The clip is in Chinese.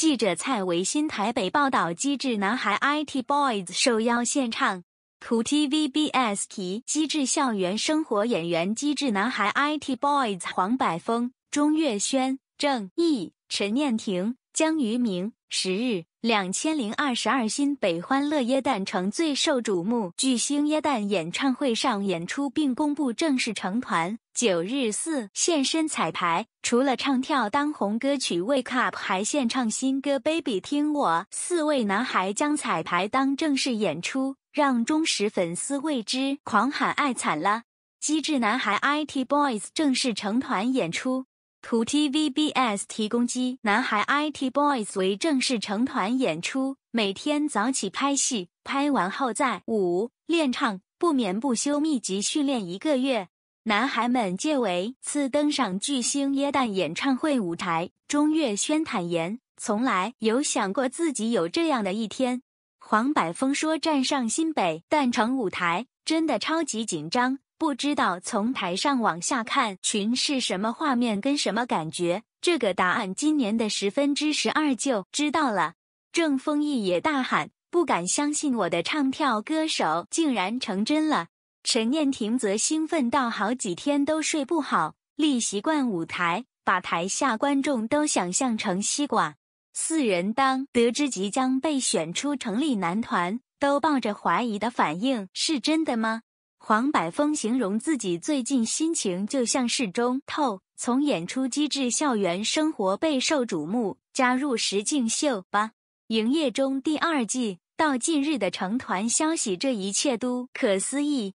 记者蔡维新台北报道：机智男孩 IT Boys 受邀献唱。图 TVBS 题：机智校园生活演员机智男孩 IT Boys 黄百峰、钟岳轩、郑毅、陈念婷、江于明。十日，两千零二十二新北欢乐耶诞城最受瞩目巨星耶诞演唱会上演出，并公布正式成团。九日四现身彩排，除了唱跳当红歌曲《Wake Up》，还献唱新歌《Baby 听我》。四位男孩将彩排当正式演出，让忠实粉丝为之狂喊爱惨了。机智男孩 IT Boys 正式成团演出。图 TVBS 提供机男孩 IT Boys 为正式成团演出，每天早起拍戏，拍完后再舞练唱，不眠不休，密集训练一个月。男孩们皆为次登上巨星耶诞演唱会舞台。钟岳轩坦言，从来有想过自己有这样的一天。黄百峰说，站上新北诞城舞台，真的超级紧张。不知道从台上往下看群是什么画面跟什么感觉，这个答案今年的十分之十二就知道了。郑丰毅也大喊：“不敢相信我的唱跳歌手竟然成真了！”陈念婷则兴奋到好几天都睡不好，立习惯舞台，把台下观众都想象成西瓜。四人当得知即将被选出成立男团，都抱着怀疑的反应：“是真的吗？”黄百峰形容自己最近心情就像是中透，从演出机智校园生活备受瞩目，加入实境秀吧营业中第二季到近日的成团消息，这一切都可思议。